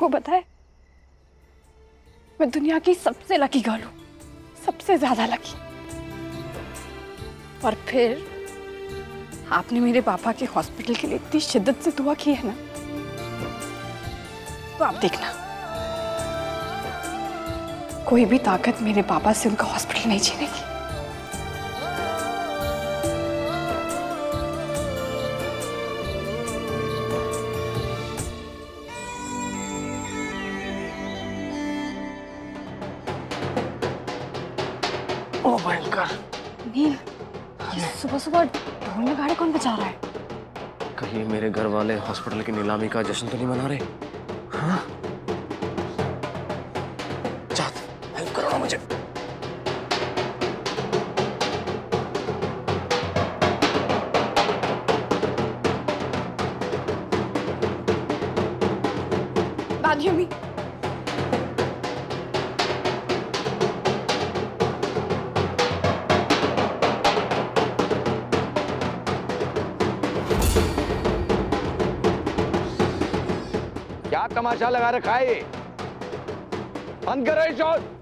आपको बताए? मैं दुनिया की सबसे लकी गर्ल हूँ। सबसे ज़्यादा लकी और फिर आपने मेरे पापा के हॉस्पिटल के लिए इतनी शिद्दत से दुआ की है ना? तो आप देखना। कोई भी ताकत मेरे पापा से उनका हॉस्पिटल नहीं छीनेगी। ओ भयंकर नील ये सुबह सुबह ढोल में गाड़ी कौन बजा रहा है? कहीं मेरे घर वाले हॉस्पिटल की नीलामी का जश्न तो नहीं मना रहे? हाँ? हेल्प करो ना मुझे। दादी क्या तमाशा लगा रखा है ये? बंद करो ये शोर